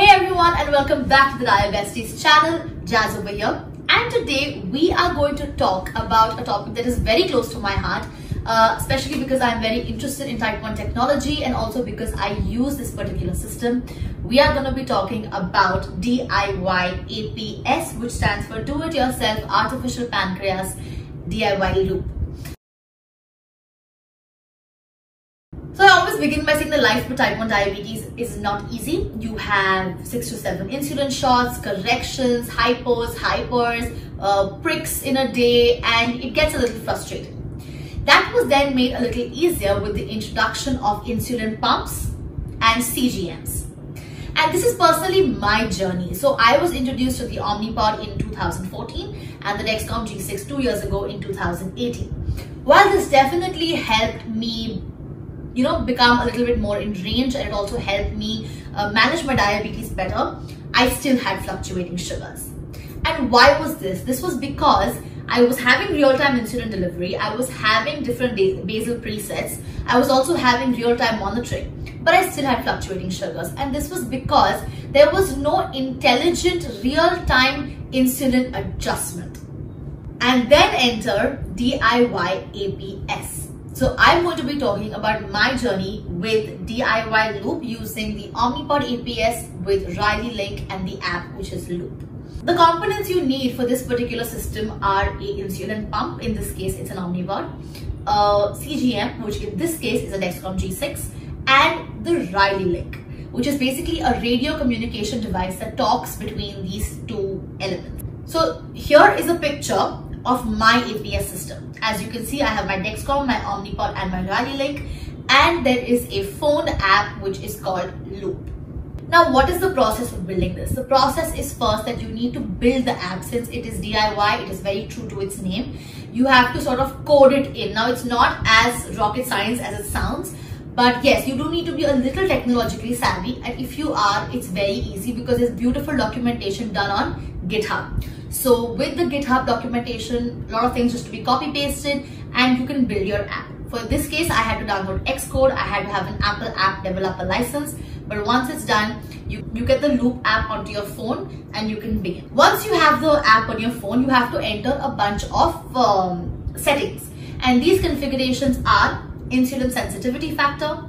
Hey everyone and welcome back to the Diabesties channel, Jazz over here. And today we are going to talk about a topic that is very close to my heart, uh, especially because I'm very interested in type 1 technology and also because I use this particular system. We are going to be talking about DIY APS, which stands for Do It Yourself Artificial Pancreas DIY Loop. Begin by saying the life with type 1 diabetes is not easy. You have 6 to 7 insulin shots, corrections, hypos, hypers, uh, pricks in a day and it gets a little frustrating. That was then made a little easier with the introduction of insulin pumps and CGMs. And this is personally my journey. So I was introduced to the Omnipod in 2014 and the Dexcom G6 two years ago in 2018. While this definitely helped me you know become a little bit more in range and it also helped me uh, manage my diabetes better. I still had fluctuating sugars. And why was this? This was because i was having real-time insulin delivery. I was having different basal presets. I was also having real-time monitoring but i still had fluctuating sugars. And this was because there was no intelligent real-time insulin adjustment. And then enter diy aps so I'm going to be talking about my journey with DIY Loop using the Omnipod APS with Riley Link and the app which is Loop. The components you need for this particular system are a insulin pump, in this case it's an Omnipod, CGM which in this case is a Dexcom G6 and the Riley Link which is basically a radio communication device that talks between these two elements. So here is a picture of my APS system. As you can see, I have my Dexcom, my Omnipod and my Link and there is a phone app which is called Loop. Now, what is the process of building this? The process is first that you need to build the app since it is DIY, it is very true to its name. You have to sort of code it in. Now, it's not as rocket science as it sounds, but yes, you do need to be a little technologically savvy and if you are, it's very easy because there's beautiful documentation done on GitHub. So with the GitHub documentation, a lot of things just to be copy pasted and you can build your app. For this case, I had to download Xcode. I had to have an Apple app developer license. But once it's done, you, you get the Loop app onto your phone and you can begin. Once you have the app on your phone, you have to enter a bunch of um, settings. And these configurations are insulin sensitivity factor,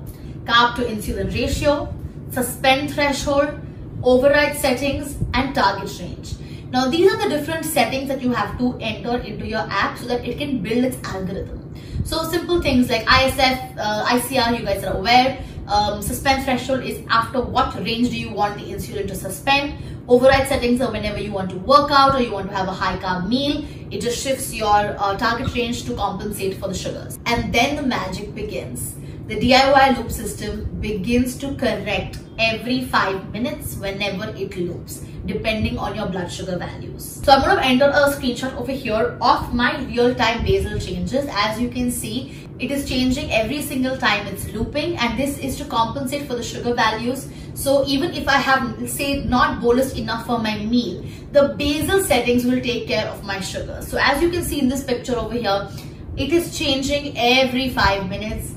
carb to insulin ratio, suspend threshold, override settings, and target range. Now these are the different settings that you have to enter into your app so that it can build its algorithm. So simple things like ISF, uh, ICR, you guys are aware. Um, suspend threshold is after what range do you want the insulin to suspend. Override settings are whenever you want to work out or you want to have a high carb meal. It just shifts your uh, target range to compensate for the sugars. And then the magic begins. The DIY loop system begins to correct every 5 minutes whenever it loops depending on your blood sugar values. So I'm going to enter a screenshot over here of my real-time basal changes. As you can see, it is changing every single time it's looping and this is to compensate for the sugar values. So even if I have say not bolus enough for my meal, the basal settings will take care of my sugar. So as you can see in this picture over here, it is changing every 5 minutes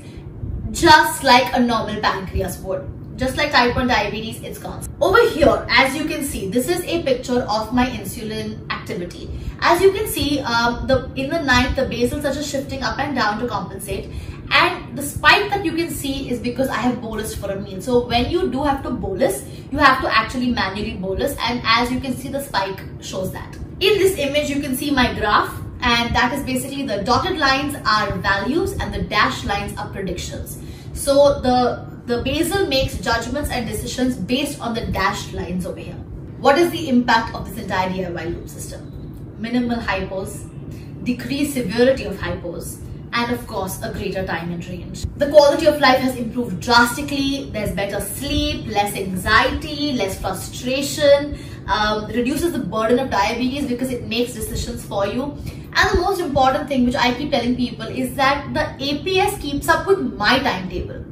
just like a normal pancreas would just like type 1 diabetes, it's gone. Over here, as you can see, this is a picture of my insulin activity. As you can see, um, the in the night, the basals are just shifting up and down to compensate. And the spike that you can see is because I have bolus for a meal. So when you do have to bolus, you have to actually manually bolus. And as you can see, the spike shows that. In this image, you can see my graph and that is basically the dotted lines are values and the dashed lines are predictions. So the the basal makes judgments and decisions based on the dashed lines over here. What is the impact of this entire DIY loop system? Minimal hypos, decreased severity of hypos, and of course a greater time and range. The quality of life has improved drastically. There's better sleep, less anxiety, less frustration, um, reduces the burden of diabetes because it makes decisions for you. And the most important thing which I keep telling people is that the APS keeps up with my timetable.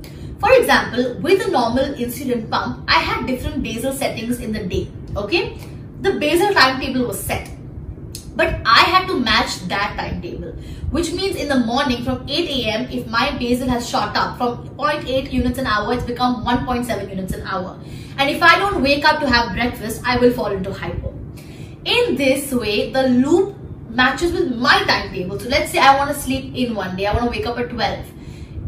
For example, with a normal insulin pump, I had different basal settings in the day, okay? The basal timetable was set. But I had to match that timetable, which means in the morning from 8 a.m., if my basal has shot up from 0.8 units an hour, it's become 1.7 units an hour. And if I don't wake up to have breakfast, I will fall into hypo. In this way, the loop matches with my timetable. So let's say I want to sleep in one day, I want to wake up at 12.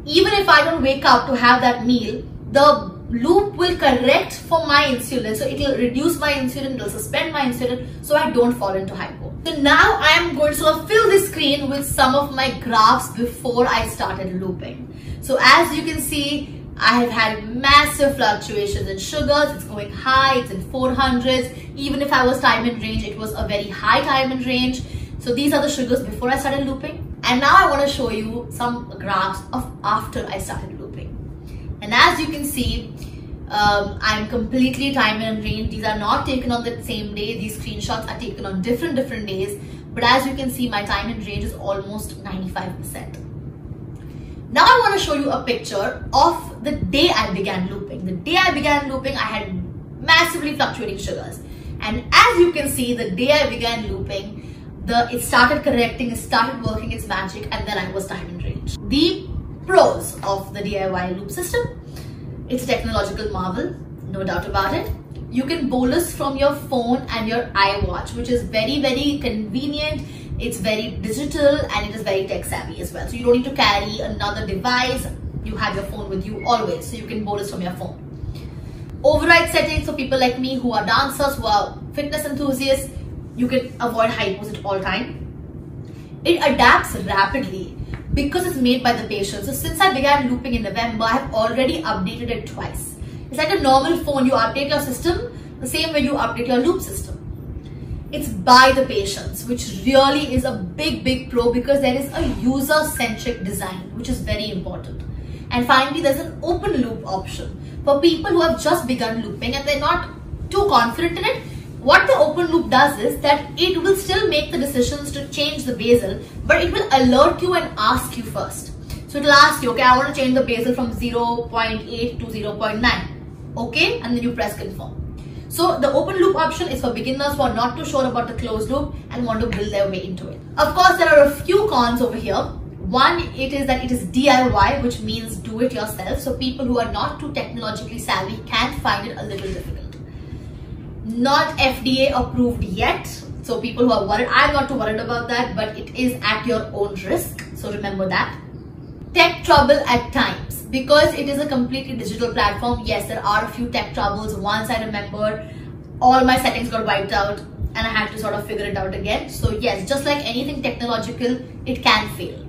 Even if I don't wake up to have that meal, the loop will correct for my insulin. So it will reduce my insulin, it will suspend my insulin so I don't fall into hypo. So now I am going to sort of fill this screen with some of my graphs before I started looping. So as you can see, I have had massive fluctuations in sugars. It's going high, it's in 400s. Even if I was time in range, it was a very high time in range. So these are the sugars before I started looping. And now I want to show you some graphs of after I started looping. And as you can see, um, I'm completely time and range. These are not taken on the same day. These screenshots are taken on different, different days. But as you can see, my time and range is almost 95%. Now I want to show you a picture of the day I began looping. The day I began looping, I had massively fluctuating sugars. And as you can see, the day I began looping, the it started correcting, it started working its magic, and then I was time in range. The pros of the DIY loop system. It's a technological marvel, no doubt about it. You can bolus from your phone and your iWatch, which is very, very convenient. It's very digital and it is very tech savvy as well. So you don't need to carry another device. You have your phone with you always. So you can bolus from your phone. Override settings for people like me who are dancers, who are fitness enthusiasts, you can avoid hypos at all time. It adapts rapidly because it's made by the patient. So since I began looping in November, I have already updated it twice. It's like a normal phone, you update your system the same way you update your loop system. It's by the patients, which really is a big, big pro because there is a user-centric design, which is very important. And finally, there's an open loop option for people who have just begun looping and they're not too confident in it what the open loop does is that it will still make the decisions to change the basal, but it will alert you and ask you first. So it will ask you, okay, I want to change the basal from 0.8 to 0.9. Okay, and then you press confirm. So the open loop option is for beginners who are not too sure about the closed loop and want to build their way into it. Of course, there are a few cons over here. One, it is that it is DIY, which means do it yourself. So people who are not too technologically savvy can find it a little difficult not FDA approved yet. So people who are worried, I'm not too worried about that, but it is at your own risk. So remember that. Tech trouble at times. Because it is a completely digital platform, yes, there are a few tech troubles. Once I remember, all my settings got wiped out and I had to sort of figure it out again. So yes, just like anything technological, it can fail.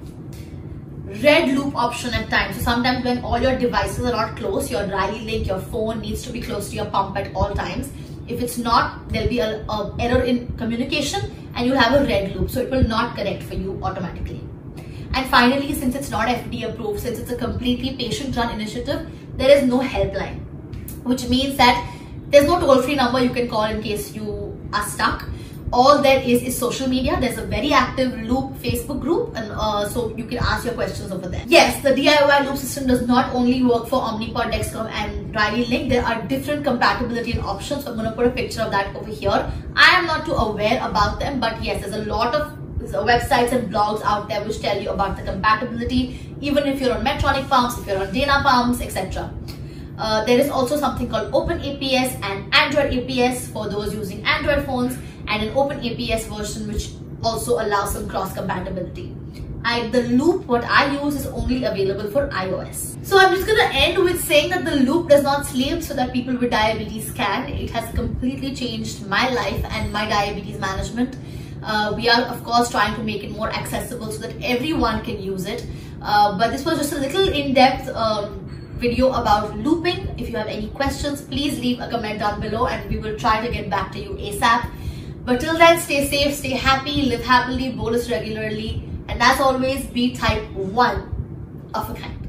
Red loop option at times. So sometimes when all your devices are not close, your Riley link, your phone needs to be close to your pump at all times if it's not, there'll be a, error in communication and you'll have a red loop. So it will not correct for you automatically. And finally, since it's not FDA approved, since it's a completely patient-run initiative, there is no helpline, which means that there's no toll-free number you can call in case you are stuck all there is is social media. There's a very active Loop Facebook group and uh, so you can ask your questions over there. Yes, the DIY Loop system does not only work for Omnipod, Dexcom and Riley Link. There are different compatibility and options. So I'm going to put a picture of that over here. I am not too aware about them but yes, there's a lot of websites and blogs out there which tell you about the compatibility even if you're on Medtronic pumps, if you're on Dana pumps, etc. Uh, there is also something called Open APS and Android APS for those using Android phones and an open APS version which also allows some cross compatibility. I, the loop what I use is only available for iOS. So I'm just gonna end with saying that the loop does not sleep so that people with diabetes can. It has completely changed my life and my diabetes management. Uh, we are of course trying to make it more accessible so that everyone can use it. Uh, but this was just a little in-depth um, video about looping. If you have any questions, please leave a comment down below and we will try to get back to you ASAP. But till then, stay safe, stay happy, live happily, bolus regularly, and as always, be type 1 of a kind.